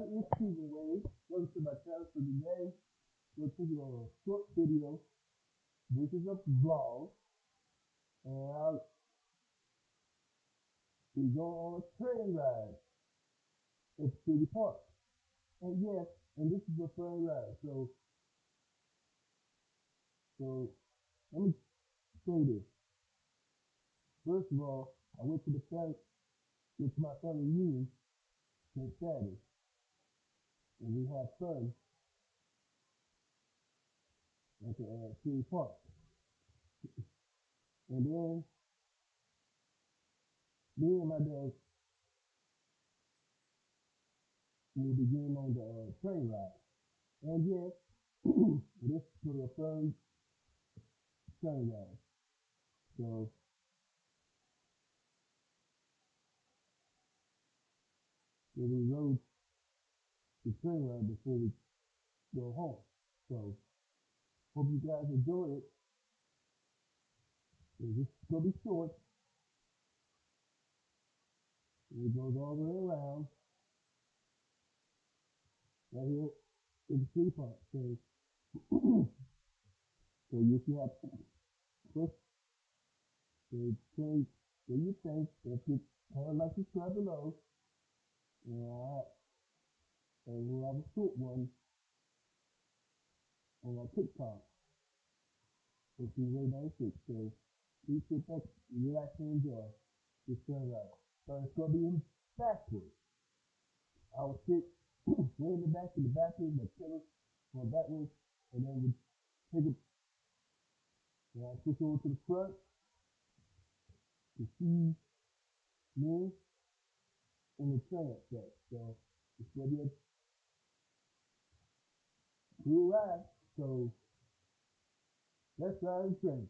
it's Stephen Wade. Welcome to my channel for today. We're taking a short video. This is a vlog. And we go on a train ride at City Park. And yes, and this is a fun ride. So, so let me say this. First of all, I went to the family, to my family reunion on Saturday and we have fun at the uh, City Park. and then me and my dad will begin on the uh, train ride. And yes, this for the third train ride. So we rode the ride before we go home. So hope you guys enjoy it. This is gonna be short. It goes all the way around. Right here the three part. So so you see how first the train do you think if you of like subscribe below. Yeah. And we have a short one on our TikTok. Which is way 96. So please sit back, relax and enjoy this sunrise. So it's gonna be in backwards. I will sit way in the back in the backwards, but pillar going backwards, and then we take it and I switch over to the front to see me in the train set. So it's gonna be a cool ride. So let's ride the train.